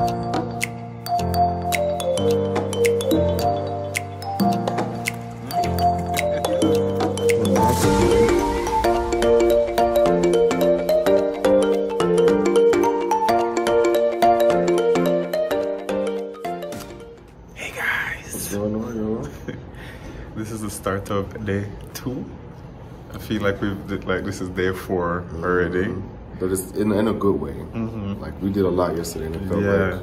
Hey guys, What's going on, yo? this is the start of day two. I feel like we've did, like this is day four mm-hmm. already. But it's in, in a good way. Mm-hmm. Like we did a lot yesterday, and it felt Yeah. like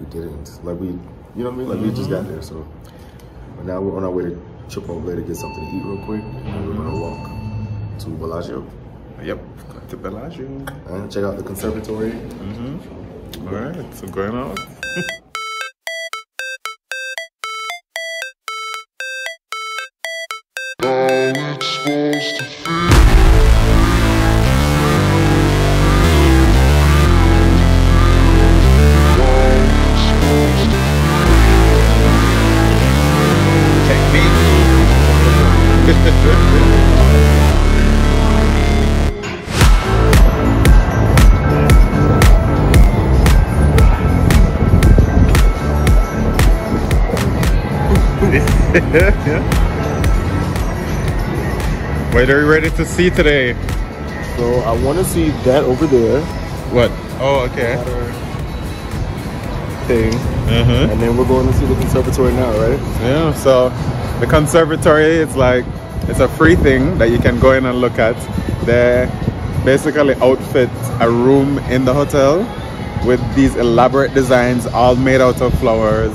we didn't. Like we, you know what I mean? Like we just got there. So but now we're on our way to Chipotle to get something to eat real quick, and then we're gonna mm-hmm. walk to Bellagio Yep, got to Bellagio. and check out the conservatory. Mm-hmm. All right, so going out. What are you ready to see today? So I want to see that over there What? Oh, okay. thing, Uh-huh. and then we're going to see the conservatory now, right? Yeah, so the conservatory it's like it's a free thing that you can go in and look at. They basically outfit a room in the hotel with these elaborate designs all made out of flowers.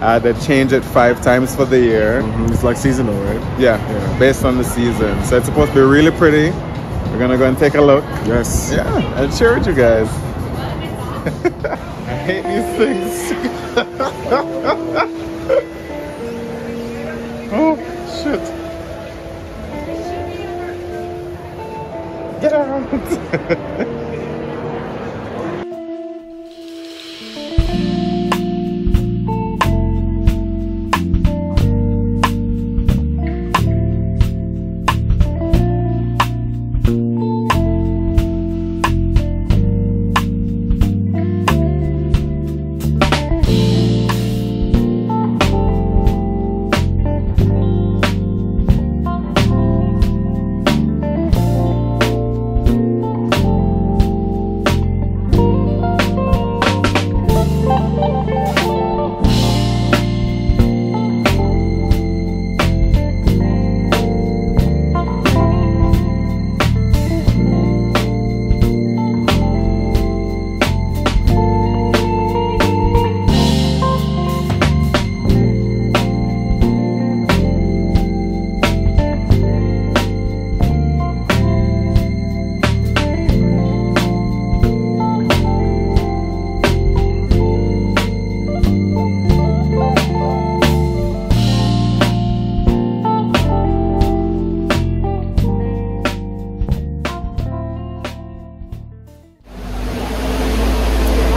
Uh, they change it five times for the year. Mhm, It's like seasonal, right? Yeah, based on the season. So it's supposed to be really pretty. We're gonna go and take a look. Yes. Yeah, and share with you guys. I hate these things. oh shit. Get out.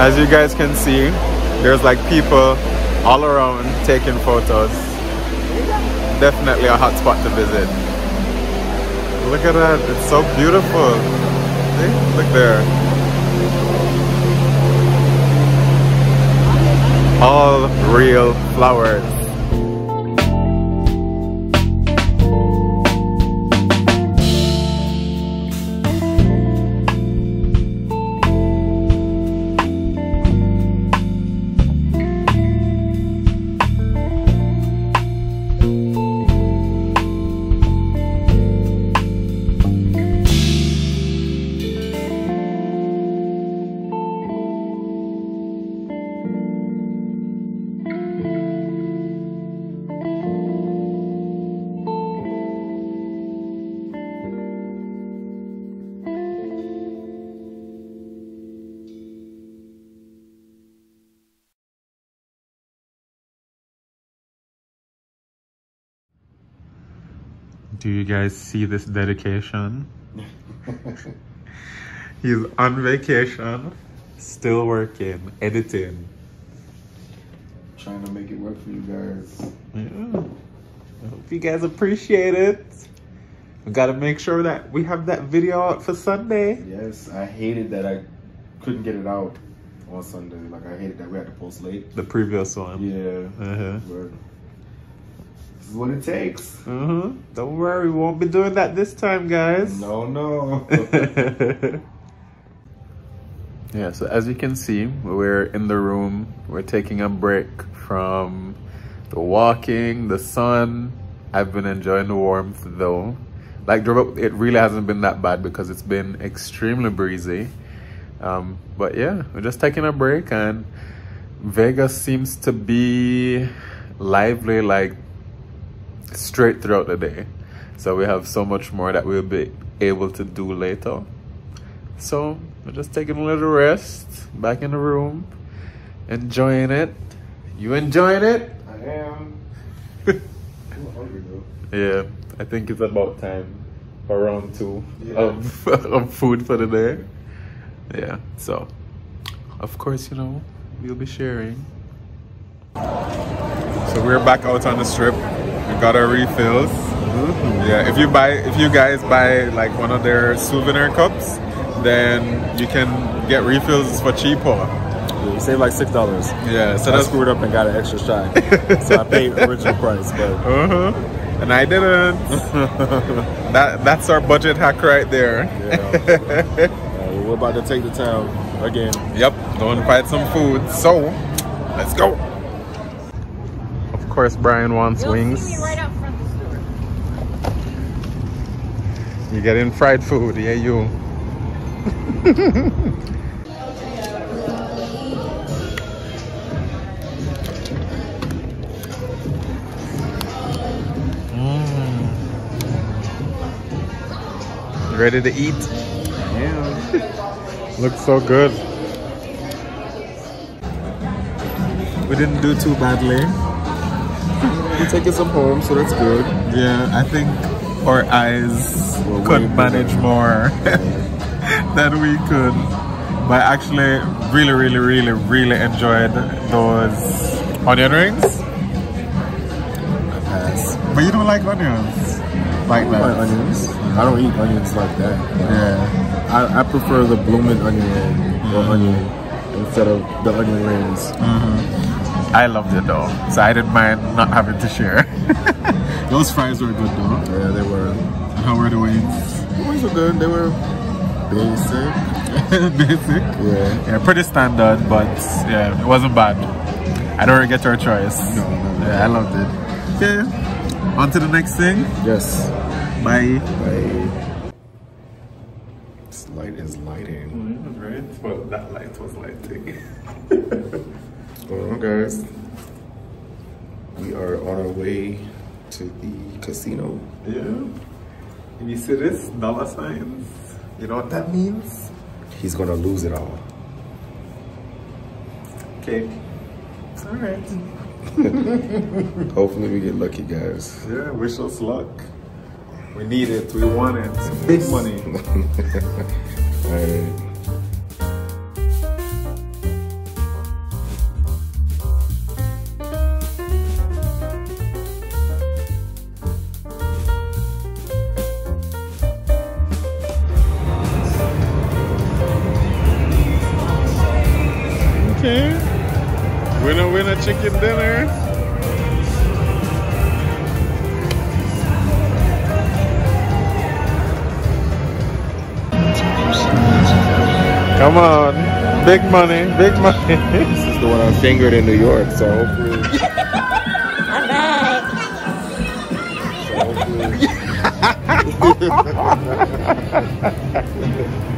As you guys can see, there's like people all around taking photos. Definitely a hot spot to visit. Look at that, it's so beautiful. See? Look there. All real flowers. Do you guys see this dedication? He's on vacation, still working, editing. Trying to make it work for you guys. Yeah. I hope you guys appreciate it. We gotta make sure that we have that video out for Sunday. Yes, I hated that I couldn't get it out on Sunday. Like I hated that we had to post late. The previous one. Yeah. Uh-huh. But this is what it takes. Uh-huh. Don't worry, we won't be doing that this time, guys. No, no. yeah, so as you can see, we're in the room. We're taking a break from the walking, the sun. I've been enjoying the warmth though. Like it really hasn't been that bad because it's been extremely breezy. Um, but yeah, we're just taking a break and Vegas seems to be lively like straight throughout the day. So we have so much more that we'll be able to do later. So we're just taking a little rest back in the room, enjoying it. You enjoying it? I am. I'm hungry though. Yeah, I think it's about time for round two Yeah. of, of food for the day. Yeah, so of course, you know, we'll be sharing. So we're back out on the strip. We got our refills. Yeah, if you buy, if you guys buy like one of their souvenir cups, then you can get refills for cheaper. You save like six dollars. Yeah, so I that's screwed up and got an extra shot. so I paid original price, but uh huh. And I didn't. that that's our budget hack right there. yeah. We're about to take the town again. Yep, going to find some food. So, let's go. Of course, Brian wants You'll wings. right out front of the store. You getting fried food, yeah, you. Mm. Ready to eat? Yeah. Looks so good. We didn't do too badly. We're taking some home, so that's good. Yeah, I think our eyes Were could manage more than we could. But I actually really, really, really, really enjoyed those onion rings. Pass. But you don't like onions like I like that. onions. I don't eat onions like that. Yeah. I, I prefer the blooming onion ring or onion instead of the onion rings. Mm-hmm. I loved it though, so I didn't mind not having to share. those fries were good though. Yeah, they were. And how were the wings? The wings were good. They were basic. Basic. Yeah. Yeah, pretty standard, but yeah, it wasn't bad. I don't regret our choice. No, no, no. Yeah, I loved it. Okay, on to the next thing. Yes. Bye. Bye. this light is lighting. Right? Well, that light was lighting. Guys. We are on our way to the casino. yeah. And you see this? Dollar signs. You know what that means? He's gonna lose it all. Okay. Alright. Hopefully, we get lucky, guys. Yeah, wish us luck. We need it. We want it. Big money. All right. Chicken dinner. Come on. Big money, big money. This is the one I fingered in New York, so hopefully. so hopefully.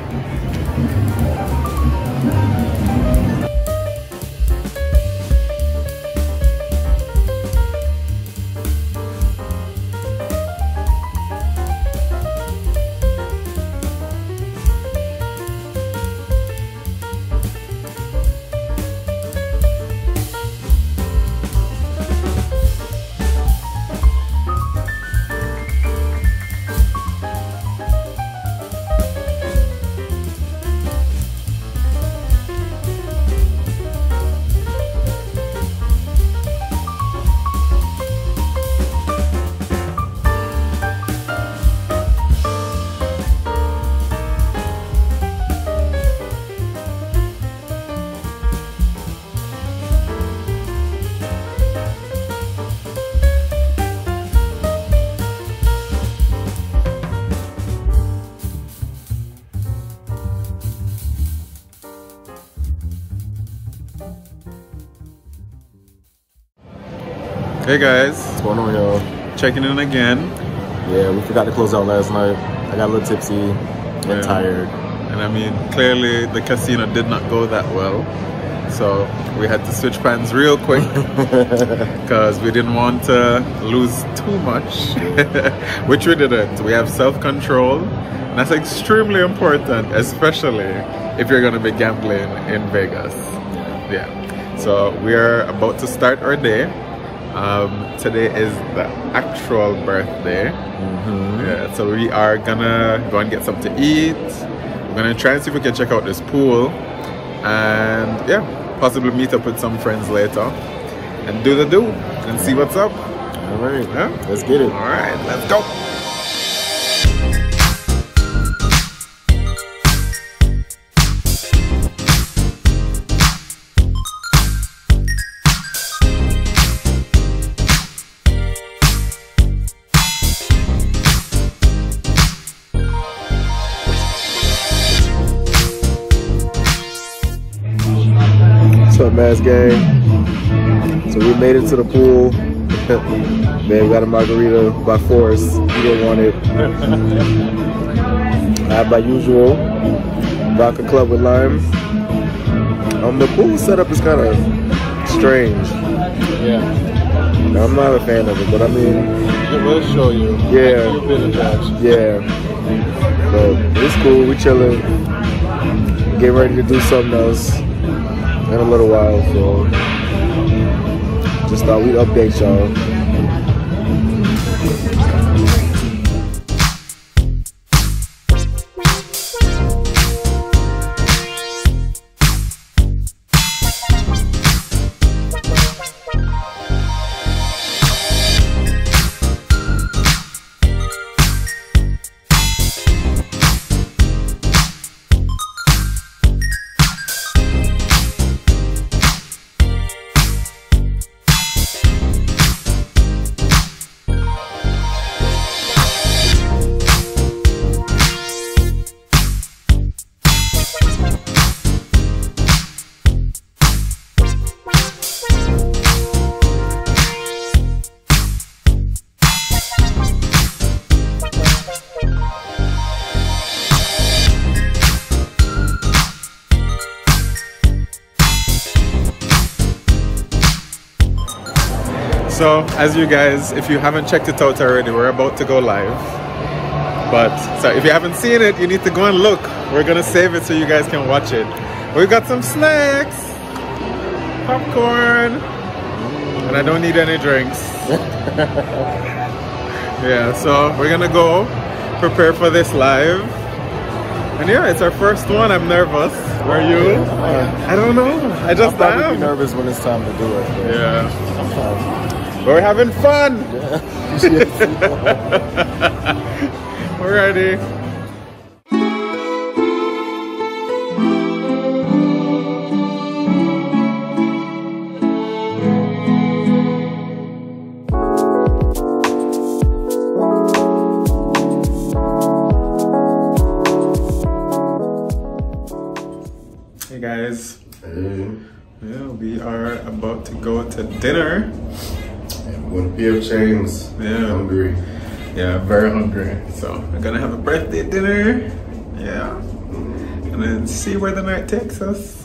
Hey guys, What's going on, y'all? checking in again. Yeah, we forgot to close out last night. I got a little tipsy and Yeah. tired. And I mean, clearly the casino did not go that well. So we had to switch plans real quick because we didn't want to lose too much, which we didn't. We have self control, and that's extremely important, especially if you're going to be gambling in Vegas. Yeah. So we are about to start our day. Um, today is the actual birthday. Yeah, so we are gonna go and get something to eat. We're gonna try and see if we can check out this pool, and yeah, possibly meet up with some friends later, and do the do and see what's up. All right, Yeah. let's get it. All right, let's go. Mass Gang? So we made it to the pool. Man, we got a margarita by force. You didn't want it. I have my usual vodka club with lime. Um, the pool setup is kind of strange. Yeah, I'm not a fan of it, but I mean, it will show you. Yeah. You've been attached. yeah. But it's cool. We chilling. Get ready to do something else in a little while. So just thought we'd update y'all. As you guys, if you haven't checked it out already, we're about to go live. But so if you haven't seen it, you need to go and look. We're gonna save it so you guys can watch it. We got some snacks, popcorn, and I don't need any drinks. yeah, so we're gonna go prepare for this live. And yeah, it's our first one. I'm nervous. Are you? I don't know. I just be am. nervous when it's time to do it. Yeah, I'm. We're having fun. We're ready. Hey guys, Hey, yeah, we are about to go to dinner. One PF Chang's. Yeah. Hungry. Yeah, very hungry. So we're gonna have a birthday dinner. Yeah. Mm. And then see where the night takes us.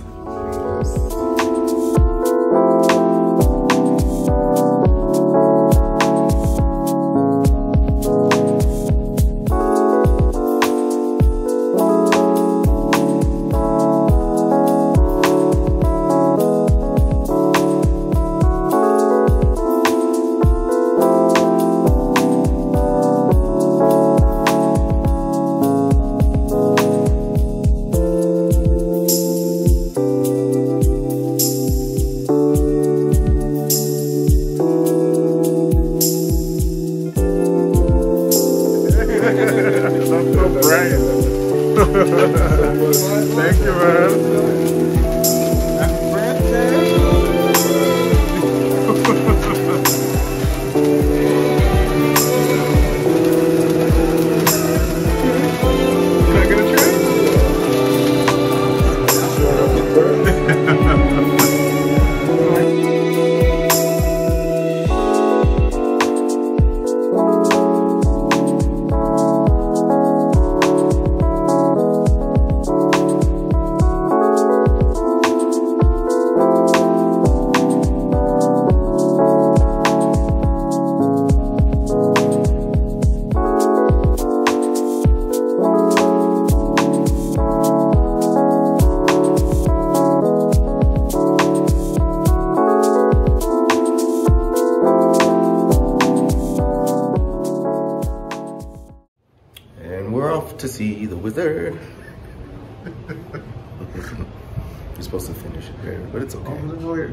Supposed to finish it there, but it's okay.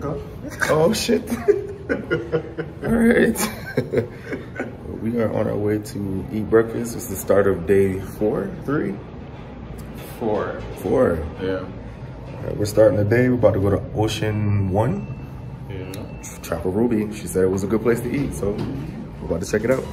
Oh, oh shit. All right. we are on our way to eat breakfast. It's the start of day four, three, Four. four. Yeah. Right, we're starting the day. We're about to go to Ocean One. Yeah. Trapper Ruby. She said it was a good place to eat, so we're about to check it out.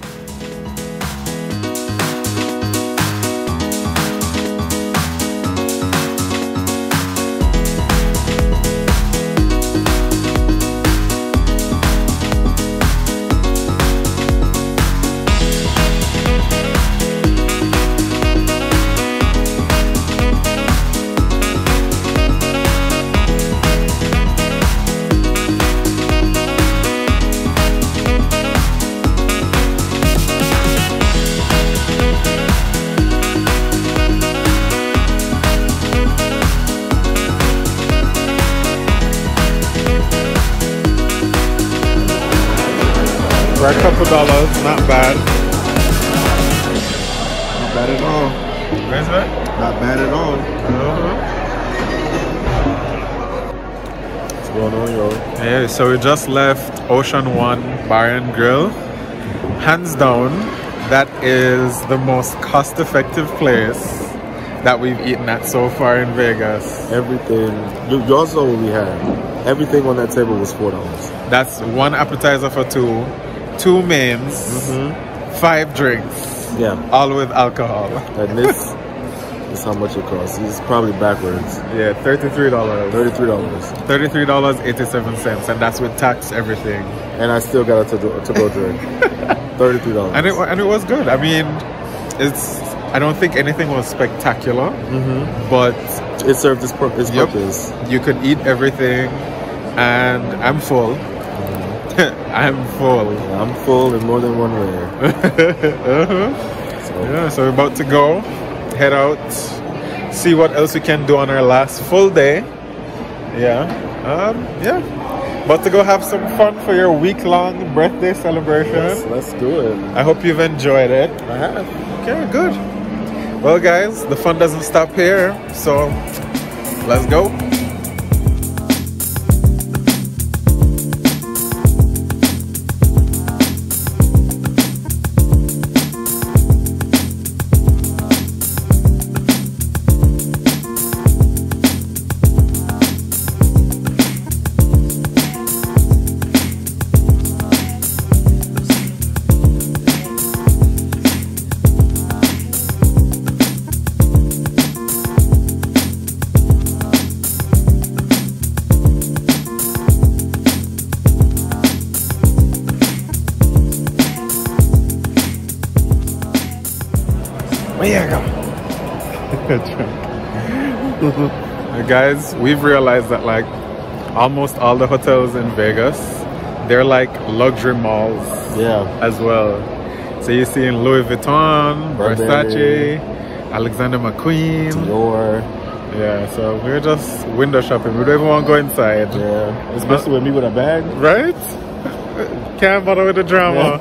So we just left Ocean One Bar and Grill. Hands down, that is the most cost-effective place that we've eaten at so far in Vegas. Everything. You, you all saw what we had. Everything on that table was four dollars. That's one appetizer for two, two mains, mm-hmm. five drinks, Yeah. all with alcohol. And this is how much it costs. It's probably backwards. Yeah, thirty-three dollars. Thirty-three dollars. Thirty-three dollars eighty-seven cents, and that's with tax everything. And I still got a go drink. Thirty-three dollars. And it and it was good. I mean, it's. I don't think anything was spectacular, but It served its, pur- its Yep. purpose. you could eat everything, and I'm full. I'm full. I'm full in more than one way. uh-huh. So Yeah, so we're about to go, head out, see what else we can do on our last full day. Yeah, um, yeah. About to go have some fun for your week-long birthday celebration. let's, let's do it. I hope you've enjoyed it. I have. Okay, good. Well, guys, the fun doesn't stop here, so let's go. Guys, we've realized that like almost all the hotels in Vegas, they're like luxury malls Yeah. as well. So you're seeing Louis Vuitton. Versace, Alexander McQueen. Dior. Yeah, so we're just window shopping. We don't even want to go inside. Yeah. Especially with me with a bag. Right? Can't bother with the drama.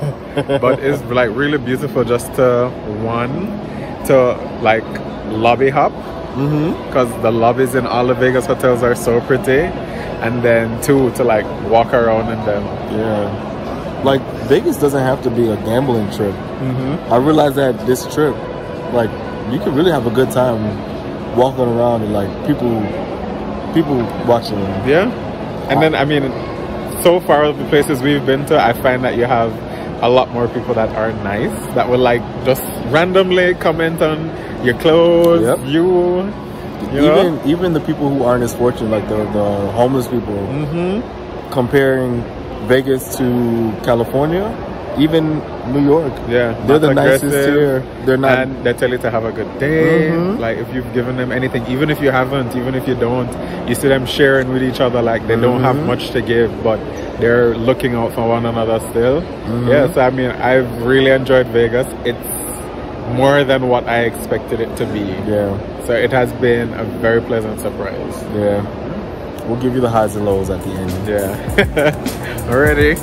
but it's like really beautiful just to one to like lobby hop Mm-hmm. because the lobbies in all the Vegas hotels are so pretty. And then two to like walk around in them. Yeah. Like Vegas doesn't have to be a gambling trip. Mm-hmm. I realized that this trip, like, you can really have a good time walking around and like people, people watching. Yeah. And then I mean, so far of the places we've been to, I find that you have a lot more people that are nice that will like just randomly comment on your clothes, Yep. you, you know. Even even the people who aren't as fortunate, like the the homeless people, Mm-hmm. comparing Vegas to California, even New York. Yeah, They're the nicest here. They're not. and they tell you to have a good day. Mhm. Like if you've given them anything, even if you haven't, even if you don't, you see them sharing with each other. Like they don't have Mhm. much to give, but they're looking out for one another still. Mhm. Yes, I mean I've really enjoyed Vegas. It's more than what I expected it to be. yeah, So it has been a very pleasant surprise. yeah. We'll give you the highs and lows at the end. Yeah. Already.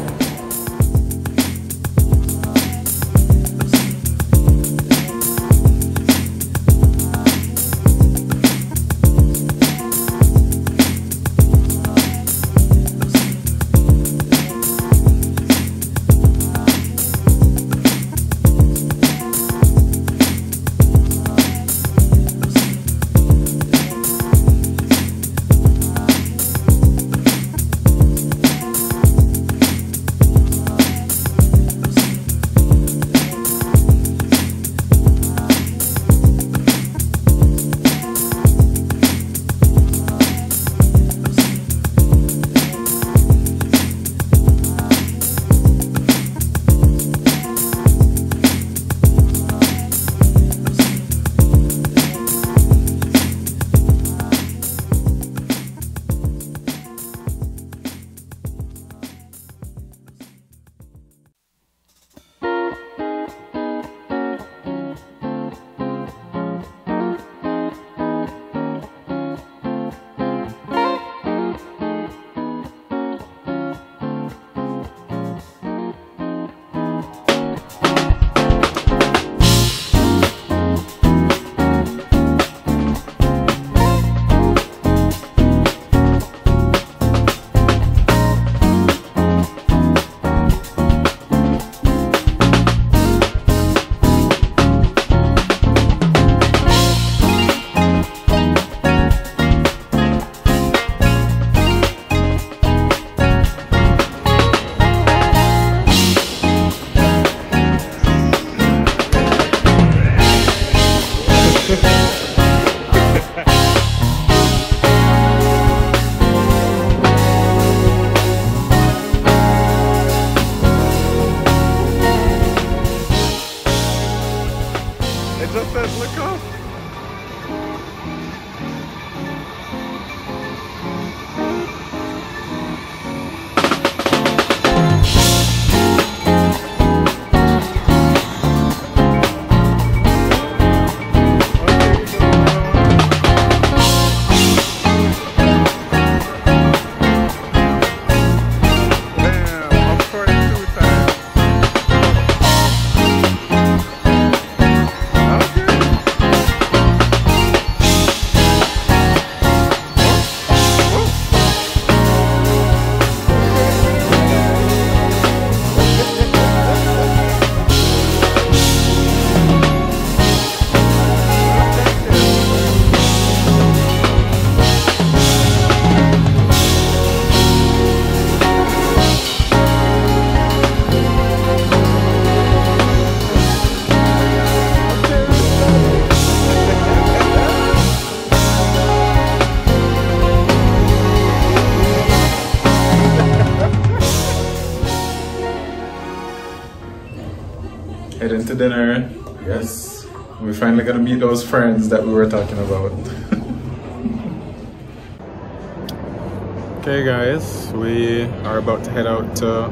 Dinner. Yes. We're finally gonna meet those friends that we were talking about. okay guys, we are about to head out to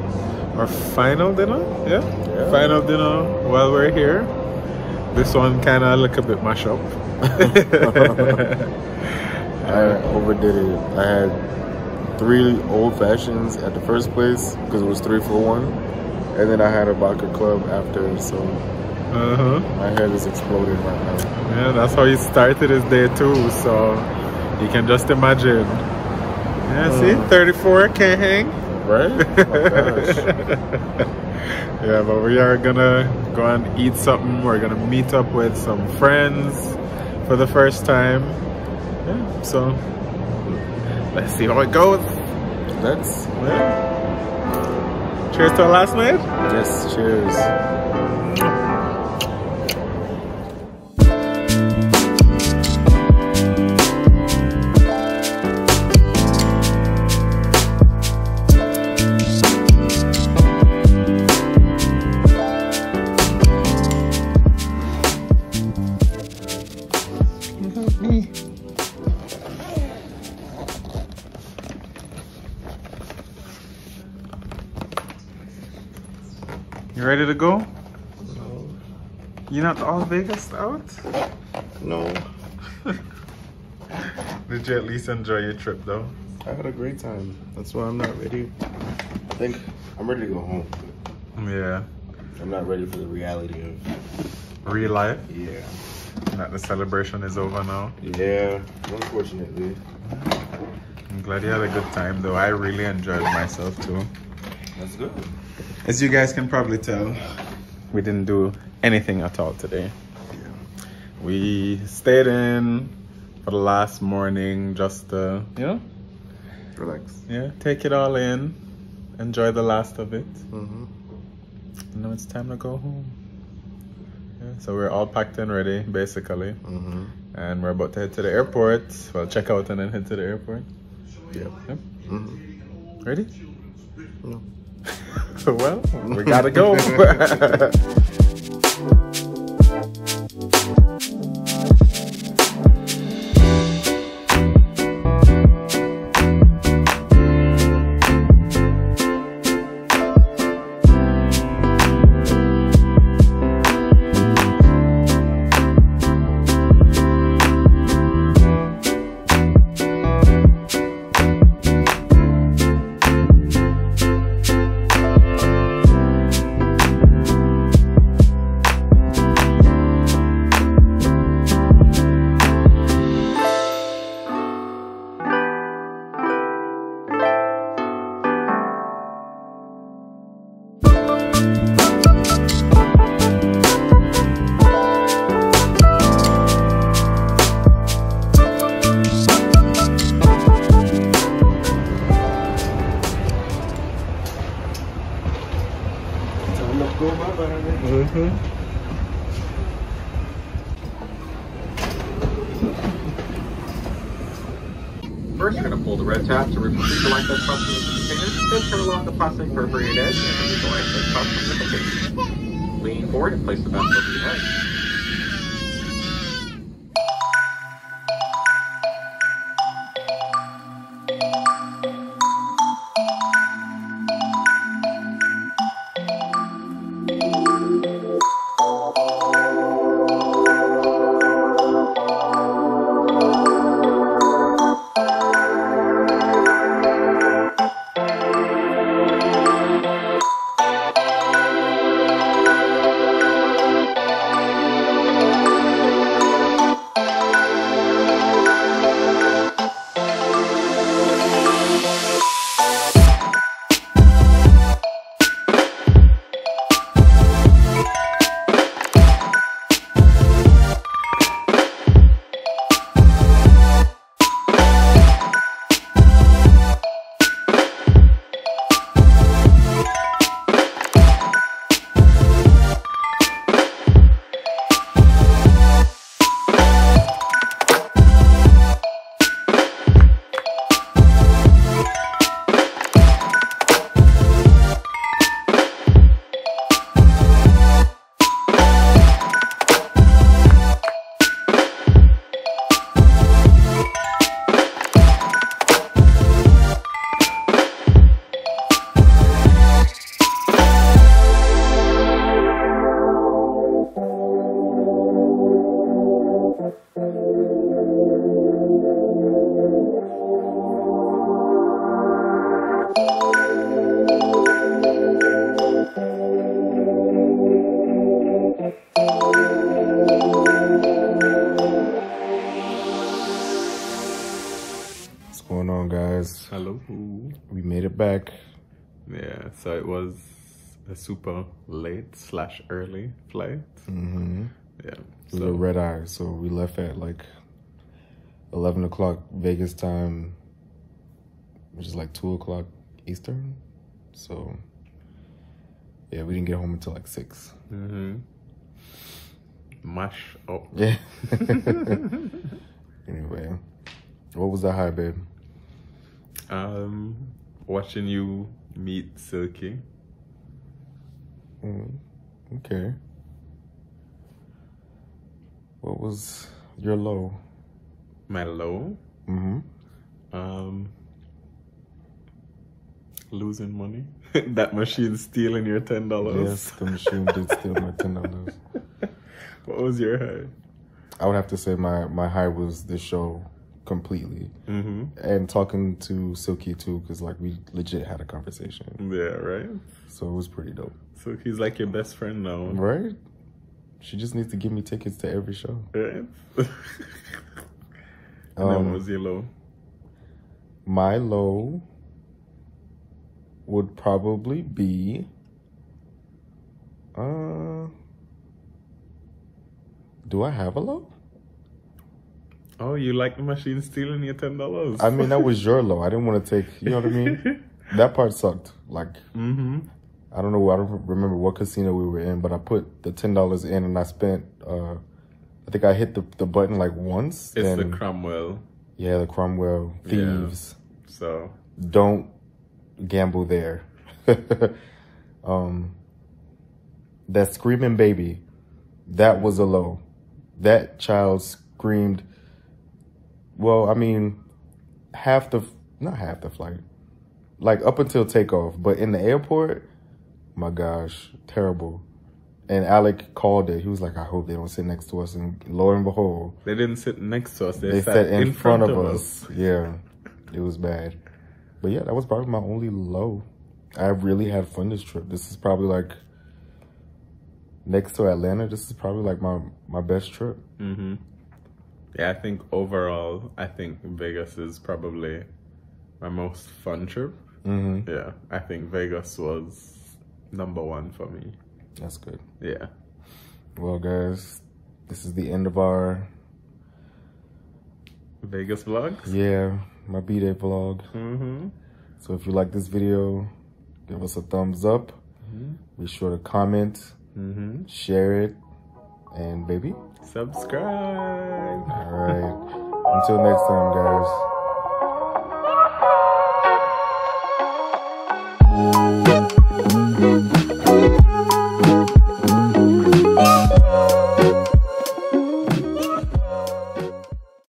our final dinner. Yeah? Yeah. Final dinner while we're here. This one kinda look a bit mash up. I overdid it. I had three old fashions at the first place because it was three for one, and then I had a vodka club after. So Uh-huh. my head is exploding right now. Yeah, that's how he started his day too, so you can just imagine. Yeah, see, 34 can't hang. Right? Oh my gosh. yeah, but we are gonna go and eat something. We're gonna meet up with some friends for the first time. Yeah, so let's see how it goes. That's Yeah. Cheers to our last night. Yes, cheers. Ready to go? No. You're not all Vegas out? No, Did you at least enjoy your trip though? I had a great time. That's why I'm not ready. I think I'm ready to go home. Yeah. I'm not ready for the reality of Real life. yeah, That the celebration is over now. yeah. Unfortunately, I'm glad you had a good time though. I really enjoyed myself too. That's good. As you guys can probably tell, we didn't do anything at all today. We stayed in for the last morning just to, you know, Relax. yeah, take it all in, enjoy the last of it. Mm-hmm. And now it's time to go home. Yeah, so we're all packed and ready, basically. Mm-hmm. And we're about to head to the airport. Well, check out and then head to the airport. Yeah. Mm-hmm. Ready? No. well, we gotta go. the plastic perforated edge and the lifeboat cross from the. Lean forward and place the vessel over your head. It back. Yeah, so it was a super late slash early flight. Mm-hmm. Yeah. We were red eye, so we left at like 11 o'clock Vegas time, which is like 2 o'clock Eastern. So, yeah, we didn't get home until like 6. Mm-hmm. Mash up. Yeah. anyway, what was that high, babe? Um, watching you meet Silky. Mm, okay. What was your low? My low. Mm-hmm. Um, losing money. that machine stealing your ten dollars. Yes, the machine did steal my ten dollars. What was your high? I would have to say my my high was the show completely, Mm-hmm. and talking to Silky too, because like we legit had a conversation, Yeah, right. so it was pretty dope. So he's like your best friend now, Right? She just needs to give me tickets to every show. right? and then Um, what was your low? My low would probably be uh do I have a low? Oh, you like the machine stealing your ten dollars? I mean that was your low. I didn't want to take you know what I mean? that part sucked. Like mm-hmm. I don't know I don't remember what casino we were in, but I put the ten dollars in and I spent uh I think I hit the, the button like once. It's the Cromwell. yeah, the Cromwell Yeah. thieves. So don't gamble there. um, that screaming baby, that was a low. That child screamed. Well, I mean, half the not half the flight, like up until takeoff, but in the airport, my gosh, terrible. And Alec called it. He was like, "I hope they don't sit next to us." And lo and behold, they didn't sit next to us. They, they sat, sat in, front, of us. Yeah, it was bad. But yeah, that was probably my only low. I really had fun this trip. This is probably like next to Atlanta. This is probably like my my best trip. Mm-hmm. Yeah, I think overall, I think Vegas is probably my most fun trip. Mm-hmm. Yeah, I think Vegas was number one for me. That's good. Yeah. Well, guys, this is the end of our Vegas vlogs. yeah my b day vlog. Mm-hmm. So if you like this video, give us a thumbs up. Be sure to comment, Mm-hmm. share it, and baby. Subscribe. All right. Until next time, guys.